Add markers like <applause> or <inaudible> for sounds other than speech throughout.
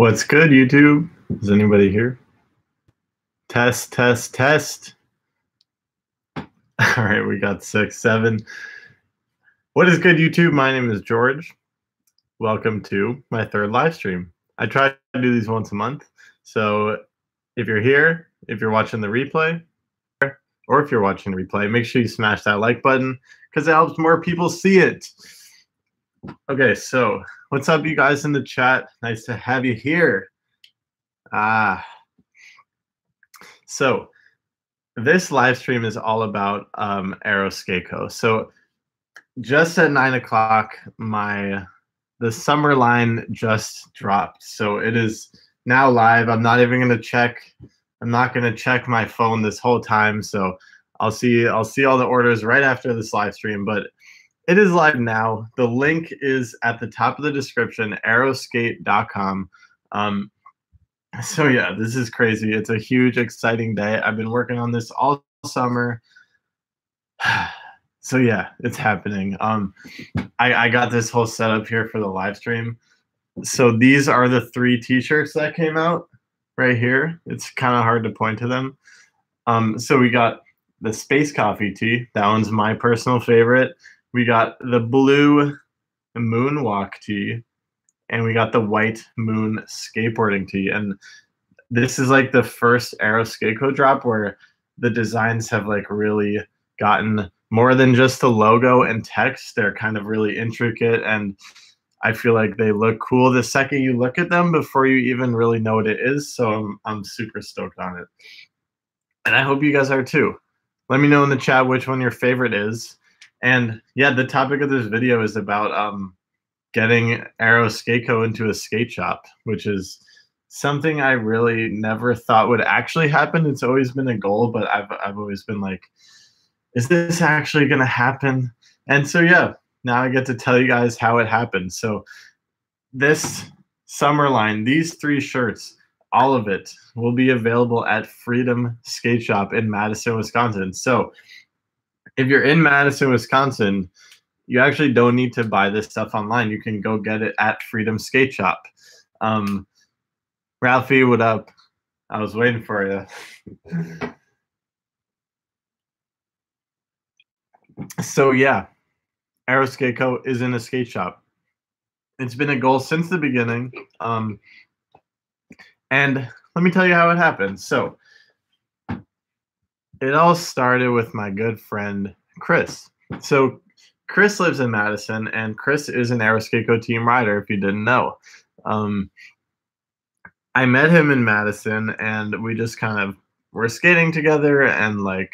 What's good, YouTube? Is anybody here? Test, test, test. <laughs> All right, we got six, seven. What is good, YouTube? My name is George. Welcome to my third live stream. I try to do these once a month. So if you're here, if you're watching the replay, or if you're watching the replay, make sure you smash that like button because it helps more people see it. Okay, so what's up, you guys in the chat? Nice to have you here. Ah, so this live stream is all about um, Arrow Skate Co. So just at nine o'clock, my the summer line just dropped. So it is now live. I'm not even gonna check. I'm not gonna check my phone this whole time. So I'll see. I'll see all the orders right after this live stream. But it is live now. The link is at the top of the description, arrowskate.com. Um, so yeah, this is crazy. It's a huge, exciting day. I've been working on this all summer. <sighs> so yeah, it's happening. Um, I, I got this whole setup here for the live stream. So these are the three t-shirts that came out right here. It's kind of hard to point to them. Um, so we got the space coffee tee. That one's my personal favorite. We got the blue moonwalk tee, and we got the white moon skateboarding tee. And this is like the first Arrow Skate Co drop where the designs have like really gotten more than just the logo and text. They're kind of really intricate and I feel like they look cool the second you look at them before you even really know what it is. So I'm, I'm super stoked on it. And I hope you guys are too. Let me know in the chat which one your favorite is. And yeah, the topic of this video is about um, getting Arrow Skate Co into a skate shop, which is something I really never thought would actually happen. It's always been a goal, but I've I've always been like, is this actually gonna happen? And so yeah, now I get to tell you guys how it happened. So this summer line, these three shirts, all of it will be available at Freedom Skate Shop in Madison, Wisconsin. So if you're in Madison, Wisconsin, you actually don't need to buy this stuff online. You can go get it at Freedom Skate Shop. Um, Ralphie, what up? I was waiting for you. so yeah, Arrow Skate Co is in a skate shop. It's been a goal since the beginning. Um, and let me tell you how it happened. So it all started with my good friend Chris. So Chris lives in Madison, and Chris is an Arrow Skate Co team rider. If you didn't know, um, I met him in Madison, and we just kind of were skating together, and like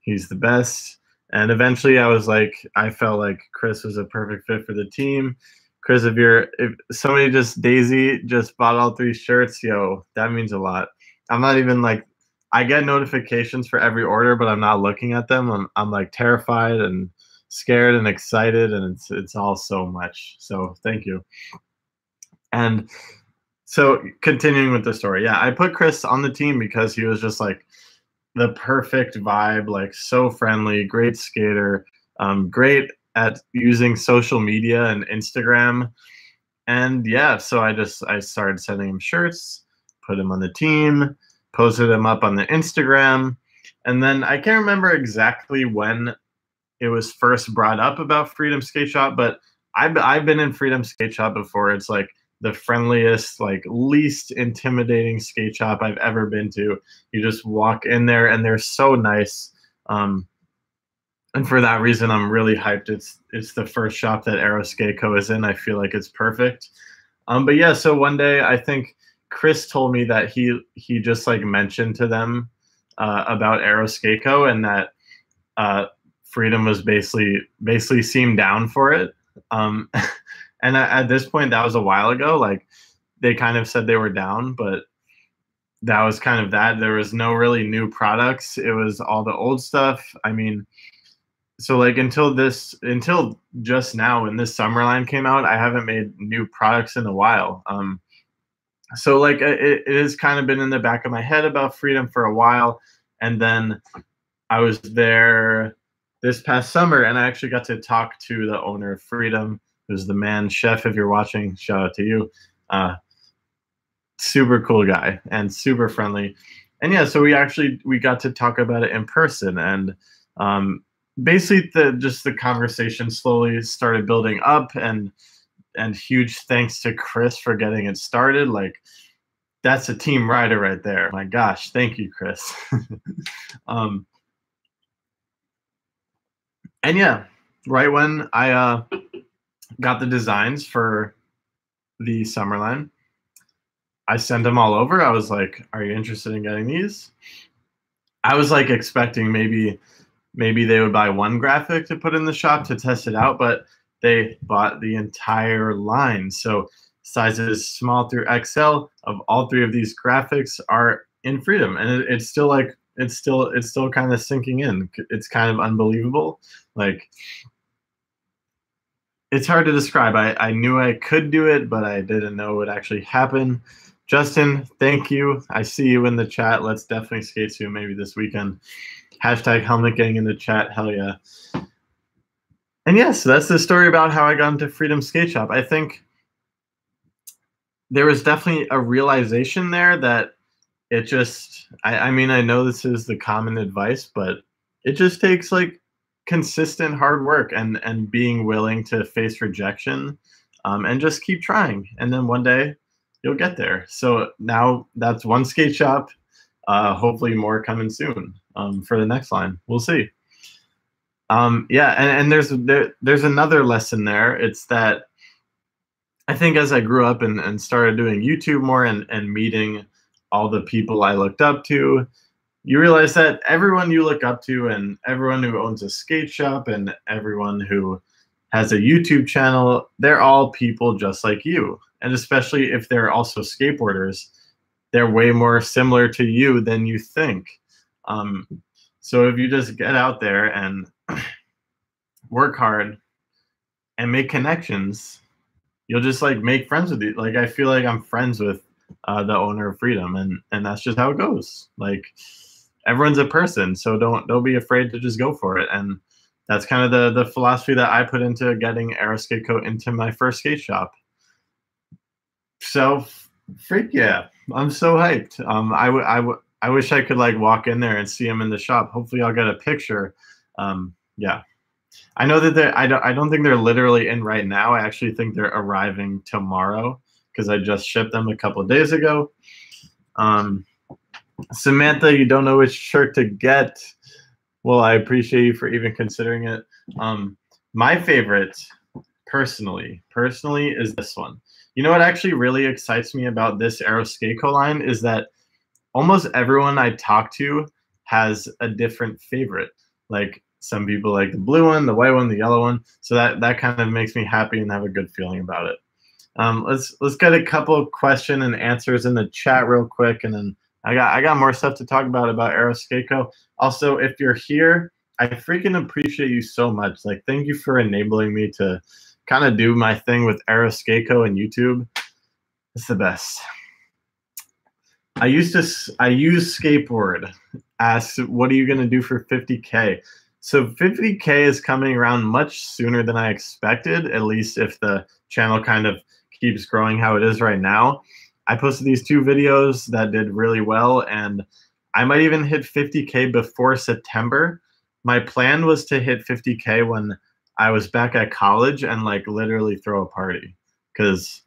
he's the best. And eventually, I was like, I felt like Chris was a perfect fit for the team. Chris, if you're if somebody just Daisy just bought all three shirts, yo, that means a lot. I'm not even like I get notifications for every order, but I'm not looking at them. I'm I'm like terrified and scared and excited, and it's it's all so much. So thank you. And so continuing with the story, yeah, I put Chris on the team because he was just like the perfect vibe, like so friendly, great skater, um, great at using social media and Instagram. And yeah, so I just I started sending him shirts, put him on the team posted them up on the Instagram. And then I can't remember exactly when it was first brought up about Freedom Skate Shop, but I've, I've been in Freedom Skate Shop before. It's like the friendliest, like least intimidating skate shop I've ever been to. You just walk in there and they're so nice. Um, and for that reason, I'm really hyped. It's it's the first shop that Arrow Skate Co is in. I feel like it's perfect. Um, but yeah, so one day I think Chris told me that he he just like mentioned to them uh, about Arrow Skate Co and that uh, Freedom was basically basically seemed down for it. Um, <laughs> and at this point, that was a while ago. Like they kind of said they were down, but that was kind of that. There was no really new products. It was all the old stuff. I mean, so like until this until just now when this summer line came out, I haven't made new products in a while. Um, so like it, it has kind of been in the back of my head about freedom for a while and then i was there this past summer and i actually got to talk to the owner of freedom who's the man chef if you're watching shout out to you uh, super cool guy and super friendly. And yeah, so we actually we got to talk about it in person, and um, basically the just the conversation slowly started building up, and and huge thanks to Chris for getting it started. Like that's a team rider right there. My gosh, thank you, Chris. <laughs> um, and yeah, right when I uh, got the designs for the summer line, I sent them all over. I was like, "Are you interested in getting these?" I was like expecting maybe maybe they would buy one graphic to put in the shop to test it out, but they bought the entire line. So sizes small through XL of all three of these graphics are in Freedom, and it, it's still like it's still it's still kind of sinking in. It's kind of unbelievable. Like it's hard to describe. I, I knew I could do it, but I didn't know it would actually happen. Justin, thank you. I see you in the chat. Let's definitely skate soon, maybe this weekend. Hashtag helmet gang in the chat. Hell yeah. And yes, that's the story about how I got into Freedom Skate Shop. I think there was definitely a realization there that it just I, I mean i know this is the common advice but it just takes like consistent hard work and and being willing to face rejection um, and just keep trying. And then one day you'll get there. So now that's one skate shop. Uh, hopefully more coming soon um, for the next line. We'll see um, yeah and, and there's there, there's another lesson there it's that i think as i grew up and, and started doing youtube more and, and meeting all the people I looked up to, you realize that everyone you look up to and everyone who owns a skate shop and everyone who has a YouTube channel, they're all people just like you. And especially if they're also skateboarders, they're way more similar to you than you think. Um, so if you just get out there and <clears throat> work hard and make connections, you'll just like make friends with you. Like I feel like I'm friends with uh, the owner of freedom and and that's just how it goes. Like everyone's a person so don't don't be afraid to just go for it. And that's kind of the the philosophy that i put into getting Arrow Skate into my first skate shop. So freak yeah i'm so hyped. Um i would i would i wish i could like walk in there and see him in the shop. Hopefully i'll get a picture um yeah i know that they're i don't i don't think they're literally in right now i actually think they're arriving tomorrow because I just shipped them a couple days ago. Um, Samantha, you don't know which shirt to get. Well, I appreciate you for even considering it. Um, my favorite, personally, personally, is this one. You know what actually really excites me about this Arrow Skate Co line is that almost everyone I talk to has a different favorite. Like some people like the blue one, the white one, the yellow one. So that that kind of makes me happy and have a good feeling about it. Um, let's let's get a couple question and answers in the chat real quick, and then I got I got more stuff to talk about about Arrow Skate Co. Also, if you're here, I freaking appreciate you so much. Like, thank you for enabling me to kind of do my thing with Arrow Skate Co and YouTube. It's the best. I used to I use skateboard. Asked, what are you gonna do for 50k? So 50k is coming around much sooner than I expected. At least if the channel kind of keeps growing how it is right now. I posted these two videos that did really well, and I might even hit 50K before September. My plan was to hit 50K when I was back at college and like literally throw a party because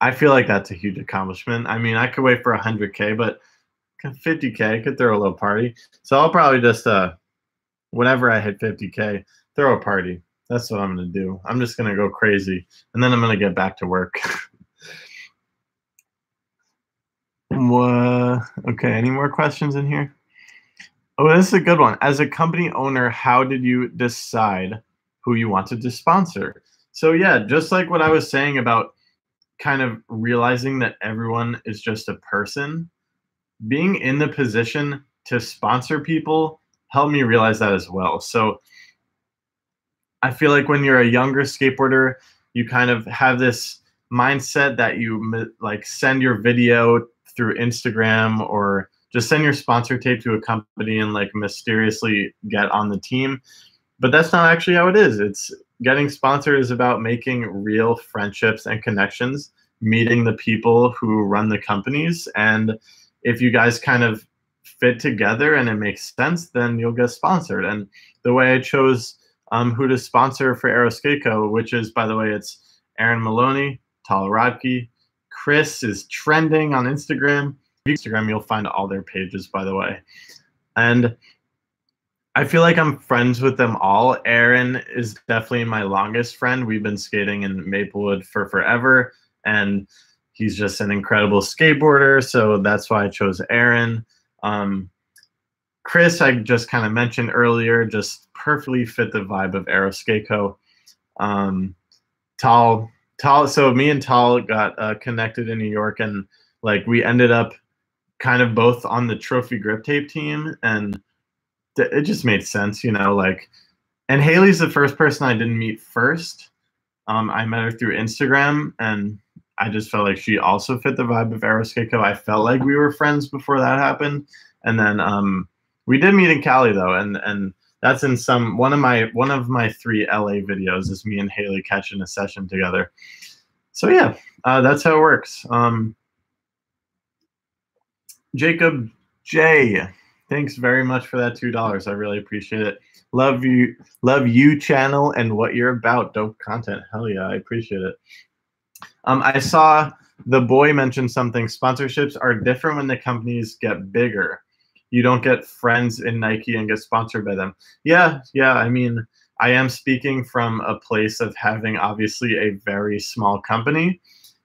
I feel like that's a huge accomplishment. I mean, I could wait for 100K, but 50K, I could throw a little party. So I'll probably just, uh, whenever I hit 50K, throw a party. That's what I'm going to do. I'm just going to go crazy and then I'm going to get back to work. <laughs> what? okay, any more questions in here? Oh, this is a good one. As a company owner, how did you decide who you wanted to sponsor? So, yeah, just like what I was saying about kind of realizing that everyone is just a person, being in the position to sponsor people helped me realize that as well. So, I feel like when you're a younger skateboarder, you kind of have this mindset that you like send your video through Instagram or just send your sponsor tape to a company and like mysteriously get on the team. But that's not actually how it is. It's getting sponsored is about making real friendships and connections meeting the people who run the companies. And if you guys kind of fit together and it makes sense, then you'll get sponsored. And the way I chose um, who to sponsor for Arrow Skate Co, which is, by the way, it's Aaron Maloney, Tal Radke, Chris is trending on Instagram. Instagram, you'll find all their pages, by the way. And I feel like I'm friends with them all. Aaron is definitely my longest friend. We've been skating in Maplewood for forever, and he's just an incredible skateboarder. So that's why I chose Aaron. Um, Chris, I just kind of mentioned earlier, just perfectly fit the vibe of Arrow Skate Co. Um, Tal, Tal. So me and Tal got uh, connected in New York, and like we ended up kind of both on the trophy grip tape team, and th- it just made sense, you know. Like, and Haley's the first person I didn't meet first. Um, I met her through Instagram, and I just felt like she also fit the vibe of Arrow Skate Co. I felt like we were friends before that happened, and then um, we did meet in Cali though, and and that's in some one of my one of my three LA videos is me and Haley catching a session together. So yeah, uh, that's how it works. Um, Jacob J, thanks very much for that two dollars. I really appreciate it. Love you, love you channel and what you're about. Dope content. Hell yeah, I appreciate it. Um, I saw the boy mention something. Sponsorships are different when the companies get bigger. You don't get friends in Nike and get sponsored by them. Yeah, yeah. I mean, I am speaking from a place of having obviously a very small company.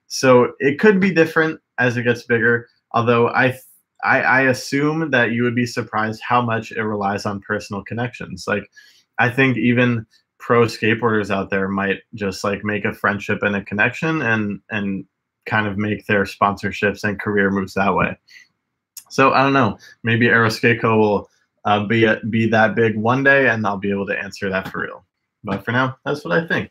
So it could be different as it gets bigger. Although I, I, I assume that you would be surprised how much it relies on personal connections. Like, I think even pro skateboarders out there might just like make a friendship and a connection and and kind of make their sponsorships and career moves that way. So I don't know. Maybe Arrow Skate Co will uh, be be that big one day, and I'll be able to answer that for real. But for now, that's what I think.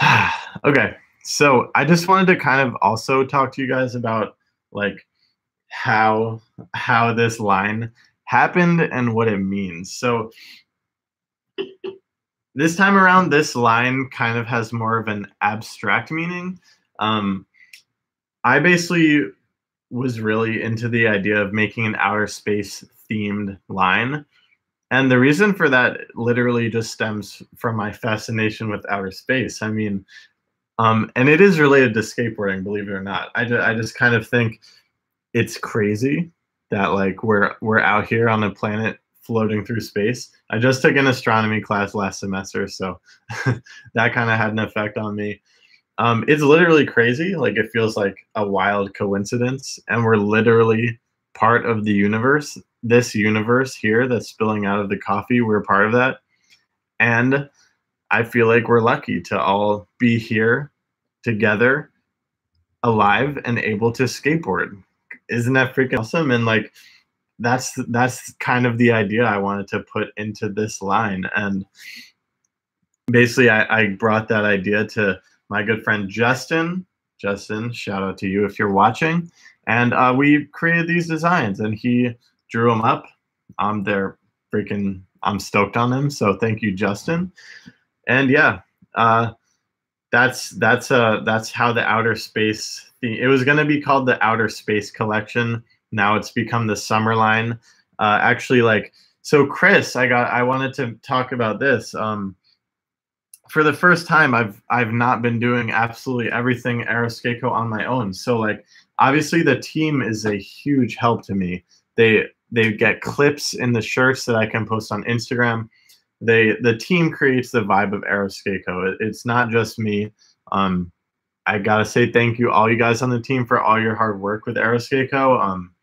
<sighs> okay, so I just wanted to kind of also talk to you guys about like how how this line happened and what it means. So this time around, this line kind of has more of an abstract meaning. Um, I basically was really into the idea of making an outer space themed line. And the reason for that literally just stems from my fascination with outer space. I mean, um, and it is related to skateboarding, believe it or not. I, ju- I just kind of think it's crazy that like we're we're out here on a planet floating through space. I just took an astronomy class last semester, so <laughs> that kind of had an effect on me. Um, it's literally crazy. Like it feels like a wild coincidence, and we're literally part of the universe. This universe here that's spilling out of the coffee, we're part of that. And I feel like we're lucky to all be here together, alive, and able to skateboard. Isn't that freaking awesome? And like, that's that's kind of the idea I wanted to put into this line. And basically, I, I brought that idea to my good friend Justin. Justin, shout out to you if you're watching. And uh, we created these designs, and he drew them up. Um, they're freaking. I'm stoked on them. So thank you, Justin. And yeah, uh, that's that's uh that's how the outer space. Thing, it was going to be called the Outer Space Collection now it's become the summer line. Uh, actually, like so, Chris, I got I wanted to talk about this. Um, for the first time, I've I've not been doing absolutely everything Arrow Skate Co on my own. So like obviously the team is a huge help to me. They they get clips in the shirts that I can post on Instagram. They the team creates the vibe of Arrow Skate Co. It, it's not just me. Um, I gotta say thank you all you guys on the team for all your hard work with Arrow Skate Co. Um,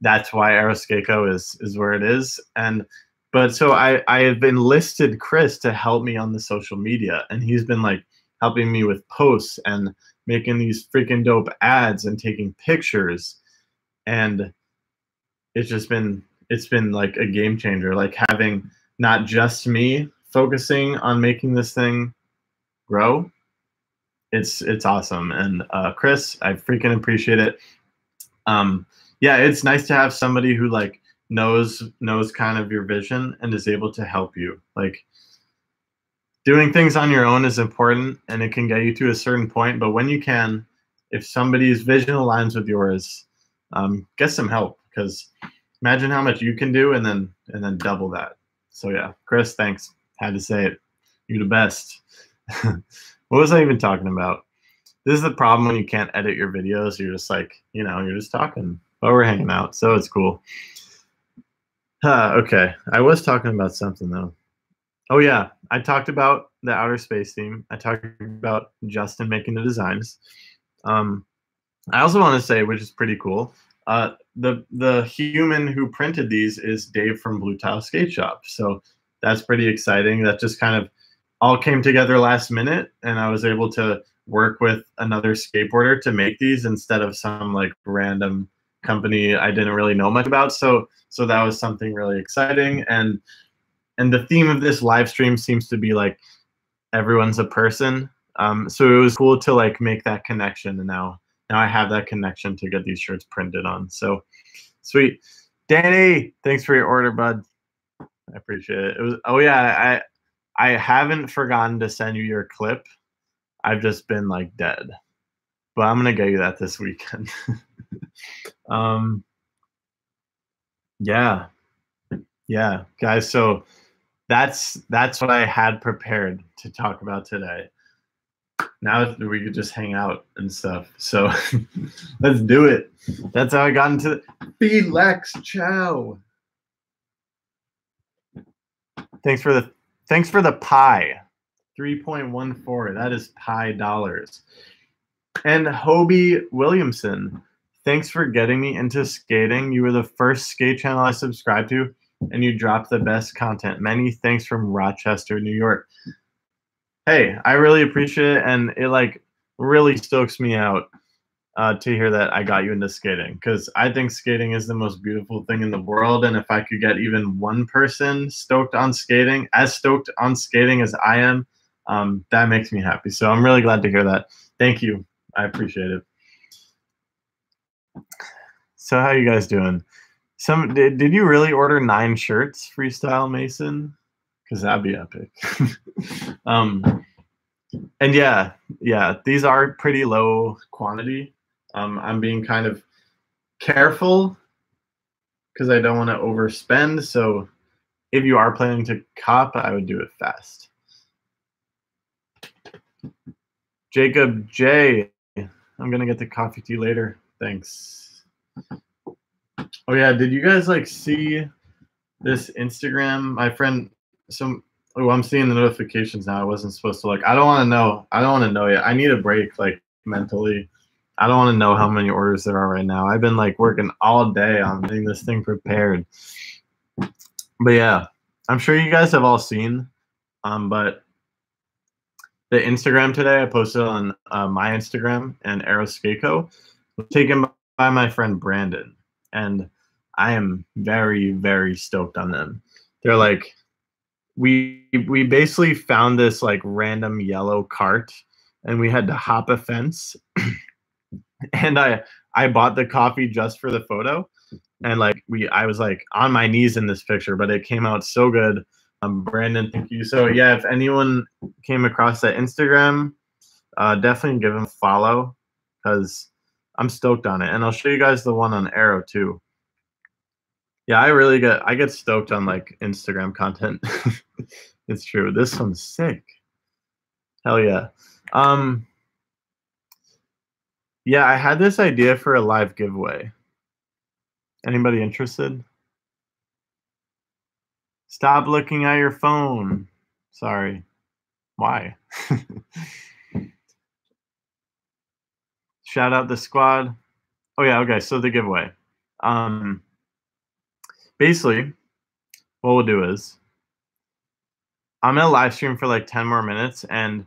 that's why Arrow Skate Co is is where it is. And but so I I have enlisted Chris to help me on the social media, and he's been like helping me with posts and making these freaking dope ads and taking pictures, and it's just been it's been like a game changer. Like having not just me focusing on making this thing grow. It's it's awesome, and uh, Chris, I freaking appreciate it. Um, yeah, it's nice to have somebody who like knows knows kind of your vision and is able to help you. Like doing things on your own is important and it can get you to a certain point. But when you can, if somebody's vision aligns with yours, um, get some help because imagine how much you can do and then and then double that. So yeah, Chris, thanks. Had to say it. You're the best. <laughs> what was I even talking about? This is the problem when you can't edit your videos. You're just like, you know, you're just talking, but we're hanging out, so it's cool. Okay, I was talking about something though. Oh yeah, I talked about the outer space theme. I talked about Justin making the designs. Um, I also want to say, which is pretty cool, uh, the the human who printed these is Dave from Blue Tile Skate Shop. So that's pretty exciting. That just kind of all came together last minute, and I was able to work with another skateboarder to make these instead of some like random company I didn't really know much about. So so that was something really exciting and and the theme of this live stream seems to be like everyone's a person. Um, so it was cool to like make that connection, and now now I have that connection to get these shirts printed on. So sweet, Danny, thanks for your order, bud. I appreciate it. It was oh yeah, I I haven't forgotten to send you your clip. I've just been like dead, but I'm gonna get you that this weekend. <laughs> um, yeah, yeah, guys. So that's that's what I had prepared to talk about today. Now we could just hang out and stuff. So <laughs> let's do it. That's how I got into Felix Chow. Thanks for the thanks for the pie. 3.14. That is pie dollars. And Hobie Williamson, thanks for getting me into skating. You were the first skate channel I subscribed to and you dropped the best content. Many thanks from Rochester, New York. Hey, I really appreciate it, and it like really stokes me out uh, to hear that I got you into skating because I think skating is the most beautiful thing in the world. And if I could get even one person stoked on skating, as stoked on skating as I am, um, that makes me happy. So I'm really glad to hear that. Thank you. I appreciate it. So how you guys doing? Some did, did you really order nine shirts, Freestyle Mason? Because that'd be epic. <laughs> um, and yeah, yeah, these are pretty low quantity. Um, I'm being kind of careful because I don't want to overspend. So if you are planning to cop, I would do it fast. Jacob J, I'm gonna get the coffee tee later. Thanks. Oh yeah, did you guys like see this Instagram? My friend, some oh, I'm seeing the notifications now. I wasn't supposed to like. I don't want to know. I don't want to know yet. I need a break, like mentally. I don't want to know how many orders there are right now. I've been like working all day on getting this thing prepared. But yeah, I'm sure you guys have all seen. Um, but the Instagram today I posted on uh, my Instagram and was taken by my friend Brandon and I am very very stoked on them. They're like we we basically found this like random yellow cart and we had to hop a fence <clears throat> and I I bought the coffee just for the photo and like we I was like on my knees in this picture but it came out so good. Um Brandon, thank you. So yeah, if anyone came across that Instagram, uh definitely give a follow because I'm stoked on it. And I'll show you guys the one on Arrow too. Yeah, I really get I get stoked on like Instagram content. <laughs> it's true. This one's sick. Hell yeah. Um Yeah, I had this idea for a live giveaway. Anybody interested? Stop looking at your phone. Sorry. Why? <laughs> shout out the squad. Oh yeah, okay. So the giveaway. Um, basically, what we'll do is I'm gonna live stream for like 10 more minutes, and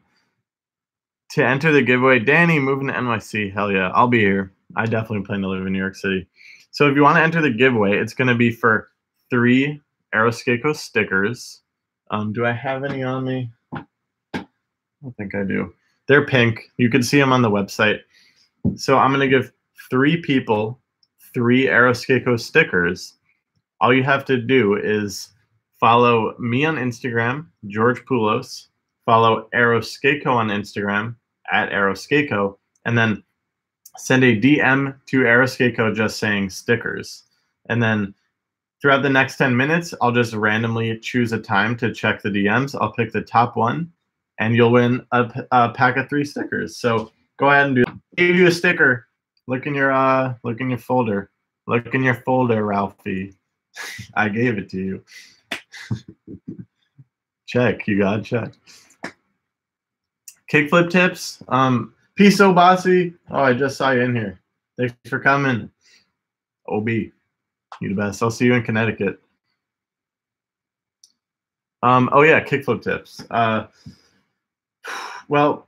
to enter the giveaway, Danny moving to NYC. Hell yeah, I'll be here. I definitely plan to live in New York City. So if you want to enter the giveaway, it's gonna be for three Arrow Skate Co stickers. Um, do I have any on me? I think I do. They're pink. You can see them on the website. So I'm going to give three people three Arrow Skate Co stickers. All you have to do is follow me on Instagram, George Poulos, follow Arrow Skate Co on Instagram at Arrow Skate Co, and then send a DM to Arrow Skate Co just saying stickers. And then throughout the next 10 minutes, I'll just randomly choose a time to check the DMs. I'll pick the top one, and you'll win a, a pack of three stickers. So go ahead and do. Give you a sticker. Look in your uh, look in your folder. Look in your folder, Ralphie. <laughs> I gave it to you. <laughs> check. You got check. Kickflip tips. Um, peace, Obasi. Oh, I just saw you in here. Thanks for coming. OB, you the best. I'll see you in Connecticut. Um, oh yeah, kickflip tips. Uh, <sighs> well,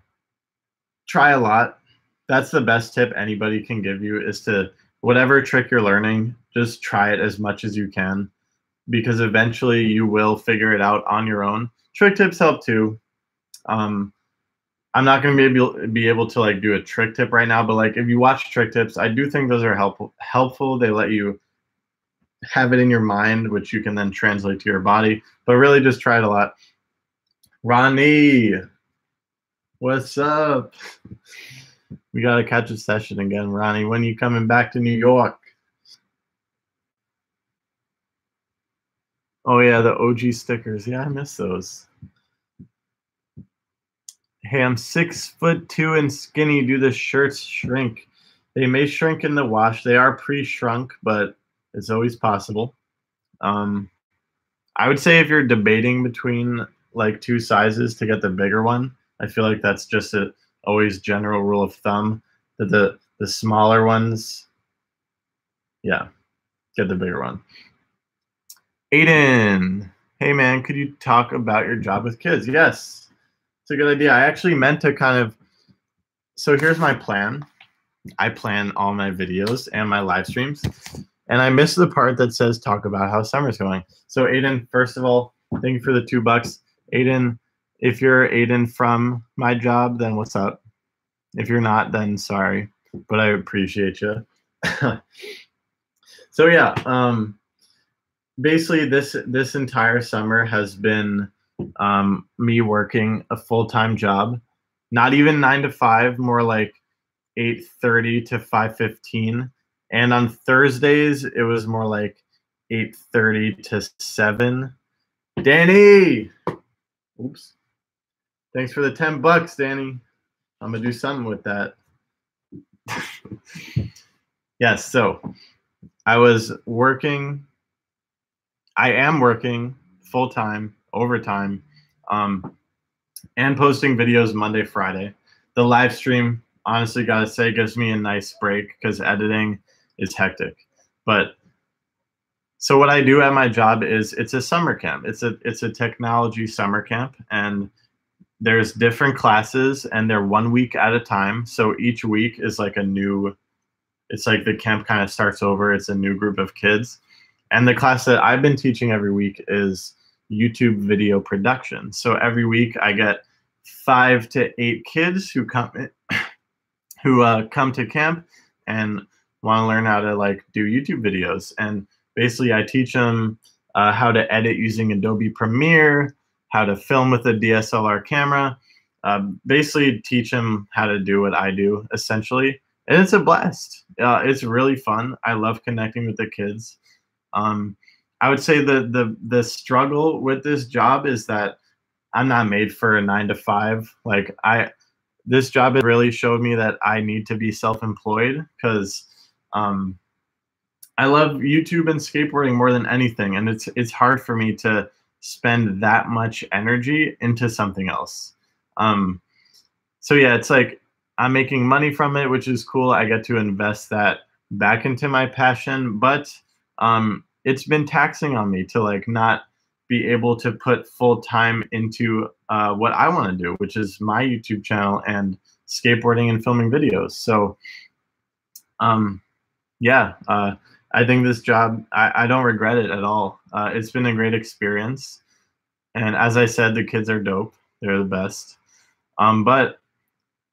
try a lot. That's the best tip anybody can give you is to whatever trick you're learning, just try it as much as you can because eventually you will figure it out on your own. Trick tips help too. Um, I'm not going to be able be able to like do a trick tip right now, but like if you watch trick tips, I do think those are helpful. Helpful. They let you have it in your mind, which you can then translate to your body. But really, just try it a lot. Ronnie, what's up? We got to catch a session again, Ronnie. When you coming back to New York? Oh yeah, the OG stickers. Yeah, I miss those. Hey, I'm six foot two and skinny. Do the shirts shrink? They may shrink in the wash. They are pre-shrunk, but it's always possible. Um, I would say if you're debating between like two sizes to get the bigger one, I feel like that's just a always general rule of thumb that the the smaller ones, yeah, get the bigger one. Aiden, hey man, could you talk about your job with kids? Yes, it's a good idea. I actually meant to kind of. So here's my plan. I plan all my videos and my live streams, and I missed the part that says talk about how summer's going. So Aiden, first of all, thank you for the two bucks. Aiden, if you're Aiden from my job, then what's up? If you're not, then sorry, but I appreciate you. <laughs> so yeah, um, basically this this entire summer has been um, me working a full time job, not even nine to five, more like eight thirty to five fifteen. And on Thursdays, it was more like eight thirty to seven. Danny, oops. Thanks for the ten bucks, Danny. I'm gonna do something with that. <laughs> yes, so I was working. I am working full time overtime, um, and posting videos Monday, Friday. The live stream, honestly, gotta say, gives me a nice break because editing is hectic. But so what I do at my job is it's a summer camp. It's a it's a technology summer camp, and there's different classes, and they're one week at a time. So each week is like a new. It's like the camp kind of starts over. It's a new group of kids, and the class that I've been teaching every week is YouTube video production. So every week I get five to eight kids who come <coughs> who uh, come to camp and want to learn how to like do YouTube videos. And basically, I teach them uh, how to edit using Adobe Premiere, how to film with a DSLR camera. Uh, basically, teach them how to do what I do essentially, and it's a blast. Uh, it's really fun. I love connecting with the kids. Um, I would say the the the struggle with this job is that I'm not made for a nine to five. Like I, this job has really showed me that I need to be self-employed because um, I love YouTube and skateboarding more than anything, and it's it's hard for me to spend that much energy into something else. Um, so yeah, it's like I'm making money from it, which is cool. I get to invest that back into my passion, but um, it's been taxing on me to like not be able to put full time into uh, what I want to do, which is my YouTube channel and skateboarding and filming videos. So, um, yeah, uh, I think this job, I, I don't regret it at all. Uh, it's been a great experience. And as I said, the kids are dope. They're the best. Um, but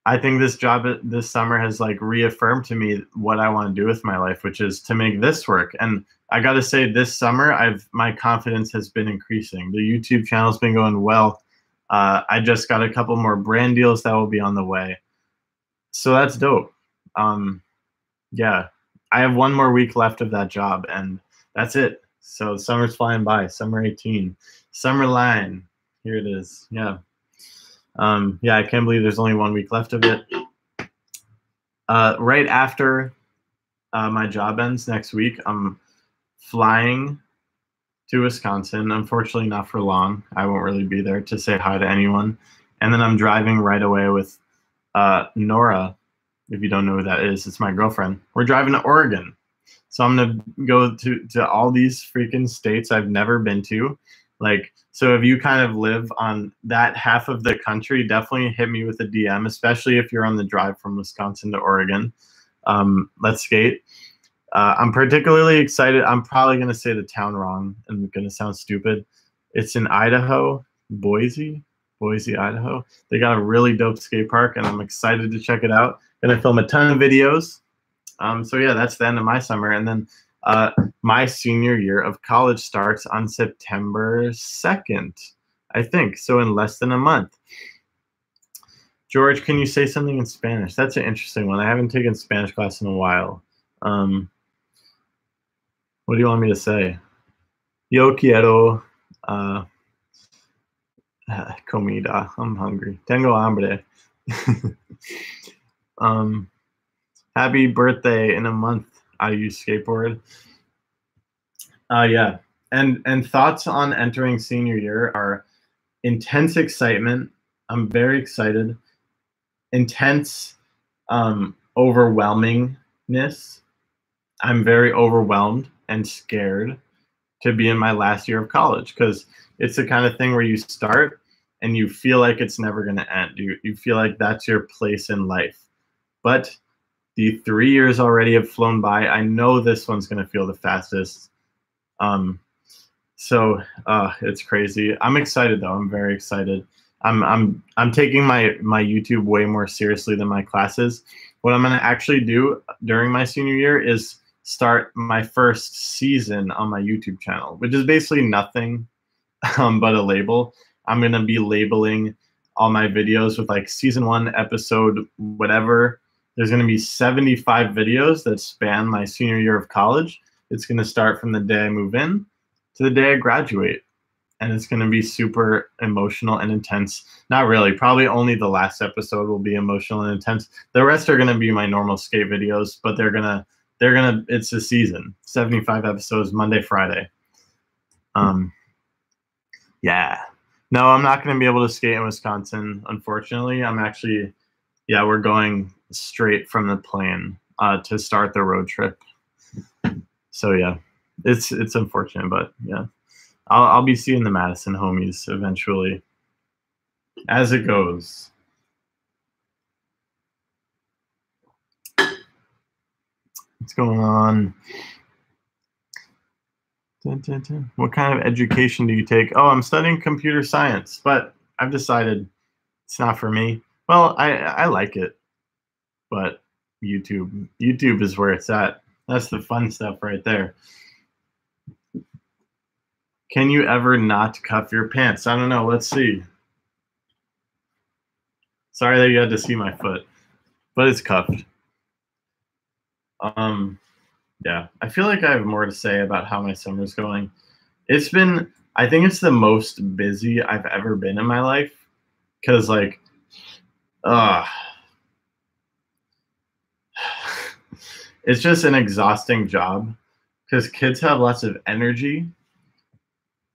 I think this job this summer has like reaffirmed to me what I want to do with my life, which is to make this work. And I got to say, this summer, I've my confidence has been increasing. The YouTube channel's been going well. Uh, I just got a couple more brand deals that will be on the way. So that's dope. Um, yeah, I have one more week left of that job, and that's it. So summer's flying by. Summer 18, summer line. Here it is. Yeah. Um, yeah, I can't believe there's only one week left of it. Uh, right after uh, my job ends next week, I'm flying to Wisconsin. Unfortunately, not for long. I won't really be there to say hi to anyone. And then I'm driving right away with uh, Nora. If you don't know who that is, it's my girlfriend. We're driving to Oregon. So I'm gonna go to to all these freaking states I've never been to. Like, so if you kind of live on that half of the country, definitely hit me with a DM, especially if you're on the drive from Wisconsin to Oregon. Um, let's skate. Uh, I'm particularly excited. I'm probably going to say the town wrong I'm going to sound stupid. It's in Idaho, Boise, Boise, Idaho. They got a really dope skate park, and I'm excited to check it out. To film a ton of videos. Um, so yeah, that's the end of my summer, and then uh, my senior year of college starts on September 2nd, I think. So in less than a month. George, can you say something in Spanish? That's an interesting one. I haven't taken Spanish class in a while. Um, what do you want me to say? Yo quiero uh, <sighs> comida. I'm hungry. Tengo hambre. <laughs> um, happy birthday in a month. I use skateboard. Uh, yeah, and and thoughts on entering senior year are intense excitement. I'm very excited. Intense um, overwhelmingness. I'm very overwhelmed and scared to be in my last year of college because it's the kind of thing where you start and you feel like it's never going to end. You, you feel like that's your place in life. But the three years already have flown by. I know this one's going to feel the fastest. Um, so uh, it's crazy. I'm excited though. I'm very excited. I'm I'm I'm taking my my YouTube way more seriously than my classes. What I'm going to actually do during my senior year is start my first season on my YouTube channel, which is basically nothing <laughs> um, but a label. I'm going to be labeling all my videos with like season one, episode, whatever. There's going to be 75 videos that span my senior year of college. It's going to start from the day I move in to the day I graduate. And it's going to be super emotional and intense. Not really, probably only the last episode will be emotional and intense. The rest are going to be my normal skate videos, but they're going to they're gonna it's a season 75 episodes monday friday um yeah no i'm not gonna be able to skate in wisconsin unfortunately. I'm actually yeah we're going straight from the plane uh, to start the road trip. So yeah it's it's unfortunate but yeah. I'll, I'll be seeing the madison homies eventually as it goes. What's going on? Dun, dun, dun. What kind of education do you take? Oh, I'm studying computer science, but I've decided it's not for me. Well, I I like it, but YouTube YouTube is where it's at. That's the fun stuff right there. Can you ever not cuff your pants? I don't know. Let's see. Sorry that you had to see my foot, but it's cuffed. Um, yeah, I feel like I have more to say about how my summer's going. It's been, I think it's the most busy I've ever been in my life. Cause like, uh, <sighs> it's just an exhausting job because kids have lots of energy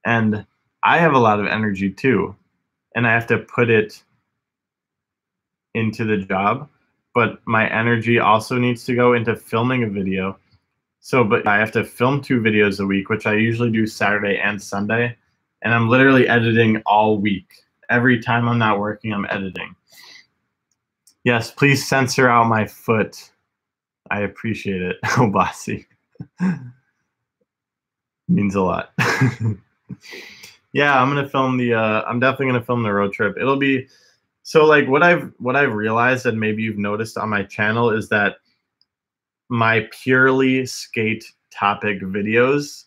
and I have a lot of energy too. And I have to put it into the job but my energy also needs to go into filming a video. So, but I have to film two videos a week, which I usually do Saturday and Sunday. And I'm literally editing all week. Every time I'm not working, I'm editing. Yes, please censor out my foot. I appreciate it, <laughs> Obasi. <laughs> Means a lot. <laughs> yeah, I'm gonna film the. Uh, I'm definitely gonna film the road trip. It'll be so like what I've what I've realized and maybe you've noticed on my channel is that my purely skate topic videos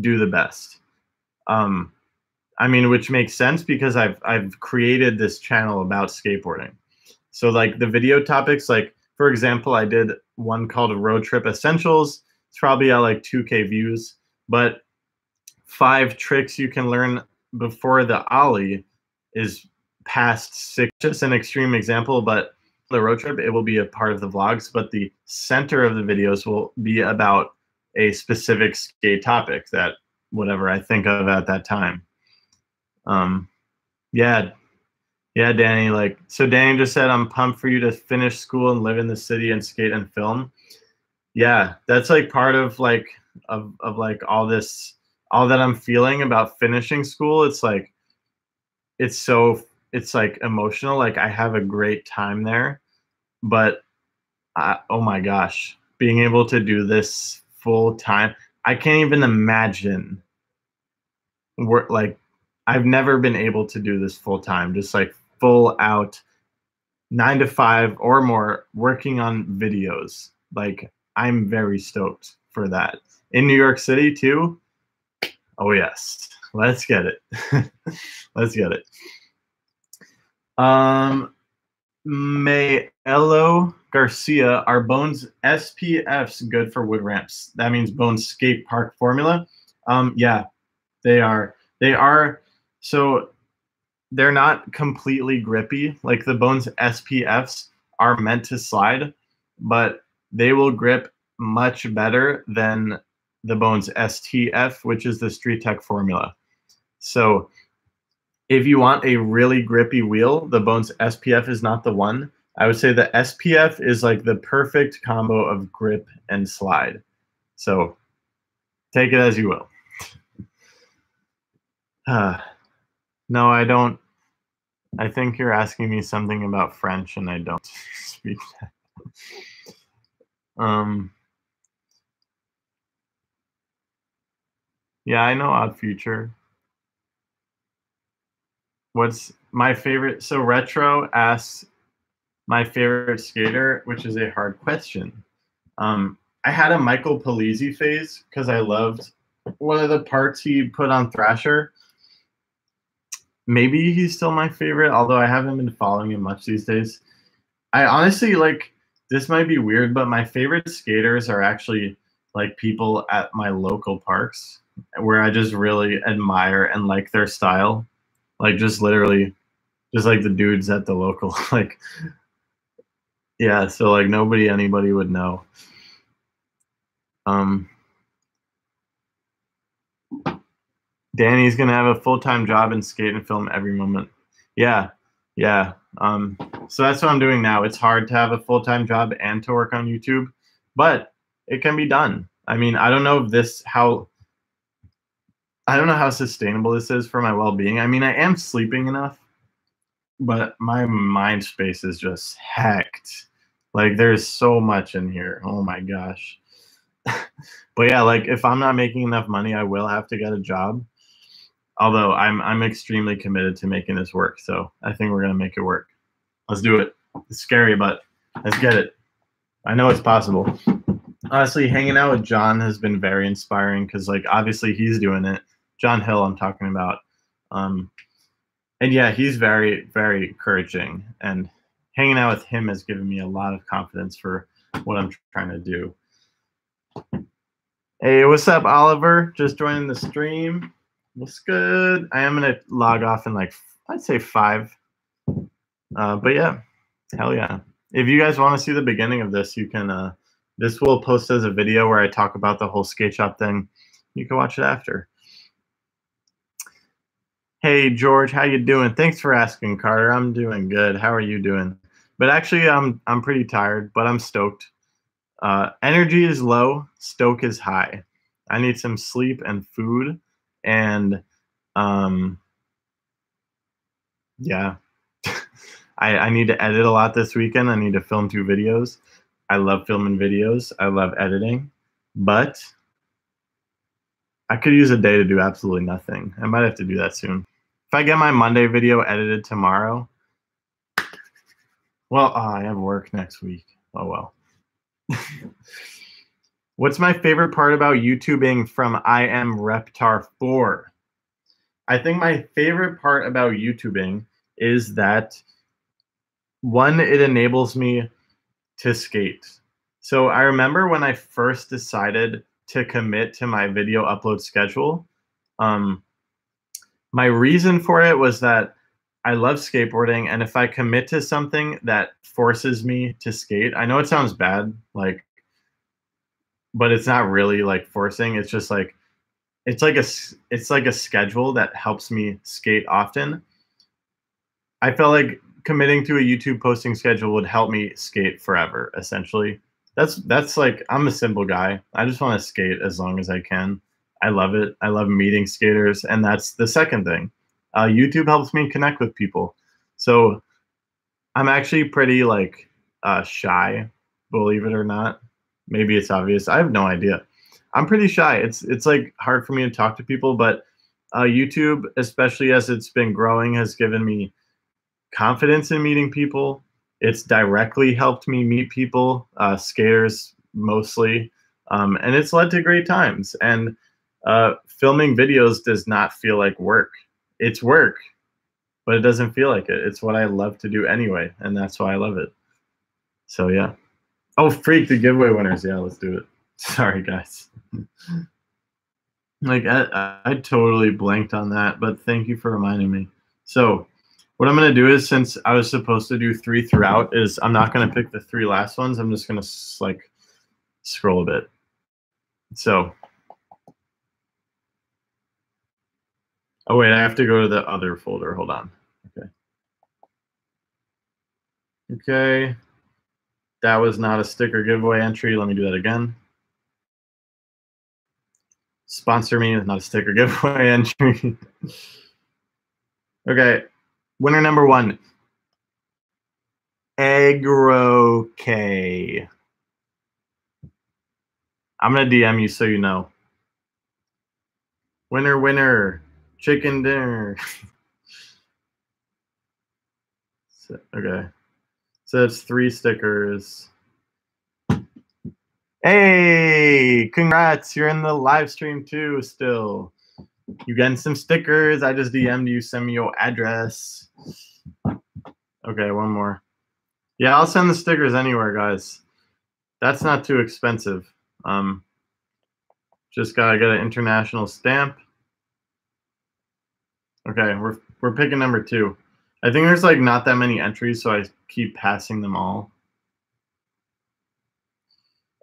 do the best. Um I mean, which makes sense because I've I've created this channel about skateboarding. So like the video topics, like for example, I did one called Road Trip Essentials. It's probably at like 2K views, but five tricks you can learn before the ollie is past six. Just an extreme example, but the road trip it will be a part of the vlogs, but the center of the videos will be about a specific skate topic that whatever I think of at that time. Um, yeah, yeah, Danny. Like, so Danny just said, I'm pumped for you to finish school and live in the city and skate and film. Yeah, that's like part of like of of like all this, all that I'm feeling about finishing school. It's like, it's so it's like emotional. Like I have a great time there, but I, oh my gosh, being able to do this full time, I can't even imagine. Work like I've never been able to do this full time, just like full out nine to five or more working on videos. Like I'm very stoked for that. In New York City too. Oh yes. Let's get it. <laughs> Let's get it. Um Mayello Garcia, are Bones SPFs good for wood ramps? That means Bones Skate Park Formula. Um, yeah, they are. They are. So they're not completely grippy. Like the Bones SPFs are meant to slide, but they will grip much better than the Bones STF, which is the Street Tech formula. So if you want a really grippy wheel, the Bones SPF is not the one. I would say the SPF is like the perfect combo of grip and slide. So take it as you will. Uh, <sighs> no, I don't. I think you're asking me something about French, and I don't <laughs> speak that. Um. Yeah, I know Odd Future. What's my favorite? So retro asks my favorite skater, which is a hard question. Um, I had a Michael Pulizzi phase because I loved one of the parts he put on Thrasher maybe he's still my favorite, although I haven't been following him much these days. I honestly like this might be weird, but my favorite skaters are actually like people at my local parks where I just really admire and like their style. Like just literally just like the dudes at the local <laughs> like yeah, so like nobody anybody would know. Um Danny's gonna have a full time job and skate and film every moment. Yeah, yeah. Um, so that's what I'm doing now. It's hard to have a full time job and to work on YouTube, but it can be done. I mean, I don't know if this how I don't know how sustainable this is for my well being. I mean, I am sleeping enough, but my mind space is just hacked. Like there's so much in here. Oh my gosh. <laughs> but yeah, like if I'm not making enough money, I will have to get a job although I'm I'm extremely committed to making this work. So I think we're gonna make it work. Let's do it. It's scary, but let's get it. I know it's possible. Honestly, hanging out with John has been very inspiring because, like, obviously he's doing it. John Hill, I'm talking about. Um, and yeah, he's very, very encouraging. And hanging out with him has given me a lot of confidence for what I'm trying to do. Hey, what's up, Oliver? Just joining the stream. What's good? I am gonna log off in like I'd say five. Uh, but yeah, hell yeah. If you guys want to see the beginning of this, you can. Uh, this will post as a video where I talk about the whole skate shop thing. You can watch it after. Hey George, how you doing? Thanks for asking, Carter. I'm doing good. How are you doing? But actually, I'm I'm pretty tired, but I'm stoked. Uh, energy is low, stoke is high. I need some sleep and food and um, yeah, <laughs> I, I need to edit a lot this weekend. I need to film two videos. I love filming videos. I love editing, but I could use a day to do absolutely nothing. I might have to do that soon. If I get my Monday video edited tomorrow, well, oh, I have work next week. Oh well. <laughs> What's my favorite part about YouTubing from I am Reptar 4? I think my favorite part about YouTubing is that one, it enables me to skate. So I remember when I first decided to commit to my video upload schedule, um, my reason for it was that I love skateboarding, and if I commit to something that forces me to skate, I know it sounds bad, like, but it's not really like forcing. It's just like it's like a it's like a schedule that helps me skate often. I felt like committing to a YouTube posting schedule would help me skate forever. Essentially, that's that's like I'm a simple guy. I just want to skate as long as I can. I love it. I love meeting skaters, and that's the second thing. Uh, YouTube helps me connect with people. So I'm actually pretty like uh, shy, believe it or not. Maybe it's obvious. I have no idea. I'm pretty shy. It's it's like hard for me to talk to people, but uh, YouTube, especially as it's been growing, has given me confidence in meeting people. It's directly helped me meet people, uh, skaters mostly, um, and it's led to great times. And uh, filming videos does not feel like work it's work, but it doesn't feel like it. It's what I love to do anyway, and that's why I love it. So yeah. Oh, freak the giveaway winners. Yeah, let's do it. <laughs> Sorry, guys. <laughs> like I, I totally blanked on that, but thank you for reminding me. So what I'm gonna do is since I was supposed to do three throughout, is I'm not gonna pick the three last ones. I'm just gonna like scroll a bit. So Oh wait, I have to go to the other folder. Hold on. Okay. Okay. That was not a sticker giveaway entry. Let me do that again. Sponsor me is not a sticker <laughs> giveaway entry. <laughs> okay. Winner number one. Agro K. I'm gonna DM you so you know. Winner, winner chicken dinner. <laughs> so, okay. So that's three stickers. Hey, congrats. You're in the live stream too still. You getting some stickers. I just DM'd you. Send me your address. Okay, one more. Yeah, I'll send the stickers anywhere, guys. That's not too expensive. Um, just gotta get an international stamp. Okay, we're we're picking number two. I think there's like not that many entries, so I keep passing them all.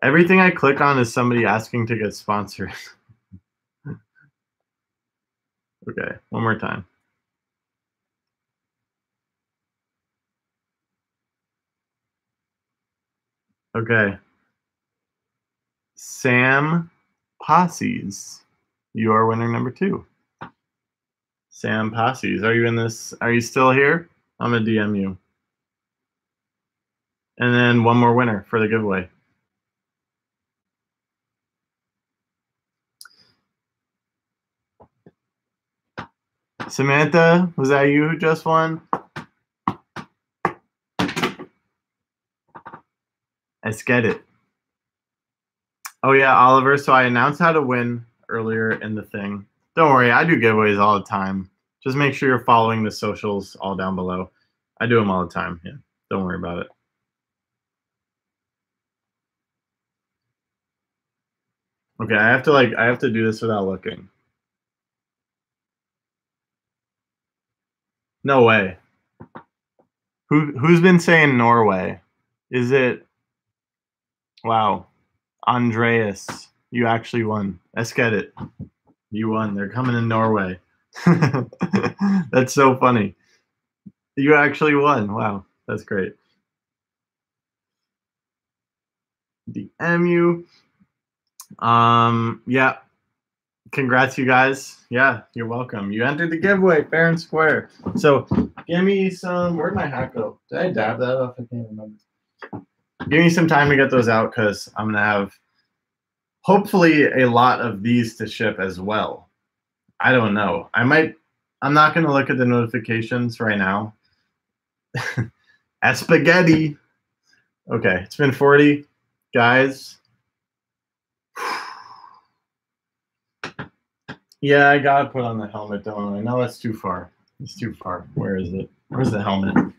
Everything I click on is somebody asking to get sponsored. <laughs> okay, one more time. Okay. Sam Posses, you are winner number two. Sam Passes. Are you in this? Are you still here? I'm gonna DM you. And then one more winner for the giveaway. Samantha, was that you who just won? Let's get it. Oh yeah, Oliver. So I announced how to win earlier in the thing. Don't worry, I do giveaways all the time. Just make sure you're following the socials all down below. I do them all the time. Yeah, don't worry about it. Okay, I have to like I have to do this without looking. No way. Who who's been saying Norway? Is it Wow. Andreas, you actually won. Let's get it. You won. They're coming in Norway. <laughs> that's so funny. You actually won. Wow, that's great. The MU. Um, yeah. Congrats, you guys. Yeah, you're welcome. You entered the giveaway fair and square. So give me some. Where'd my hat go? Did I dab that off? I can't remember. Give me some time to get those out because I'm gonna have hopefully a lot of these to ship as well. I don't know. I might. I'm not going to look at the notifications right now. <laughs> at spaghetti. Okay, it's been 40 guys. <sighs> Yeah, I gotta put on the helmet, don't I? No, that's too far. It's too far. Where is it? Where's the helmet?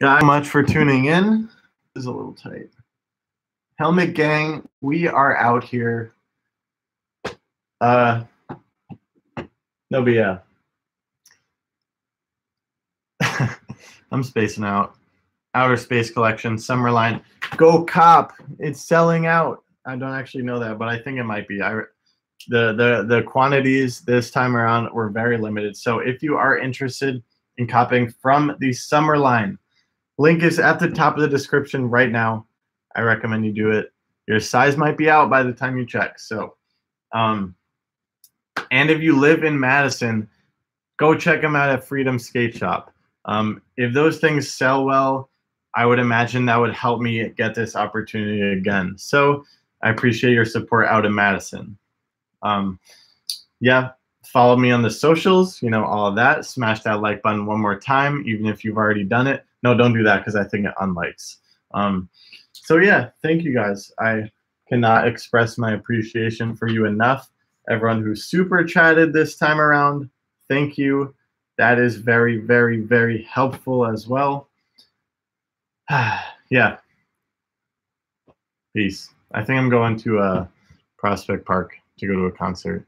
Got much for tuning in. This is a little tight. Helmet gang, we are out here. Uh no but yeah. <laughs> I'm spacing out. Outer Space Collection, Summerline. Go cop. It's selling out. I don't actually know that, but I think it might be. I the the the quantities this time around were very limited. So if you are interested in copying from the summer line. link is at the top of the description right now. I recommend you do it. Your size might be out by the time you check. So, um, and if you live in Madison, go check them out at Freedom Skate Shop. Um, if those things sell well, I would imagine that would help me get this opportunity again. So I appreciate your support out in Madison. Um, yeah, follow me on the socials, you know, all of that. Smash that like button one more time, even if you've already done it. No, don't do that because I think it unlikes. Um, so yeah, thank you guys. I cannot express my appreciation for you enough. Everyone who super chatted this time around, thank you. That is very, very, very helpful as well. <sighs> yeah. Peace. I think I'm going to uh, Prospect Park to go to a concert.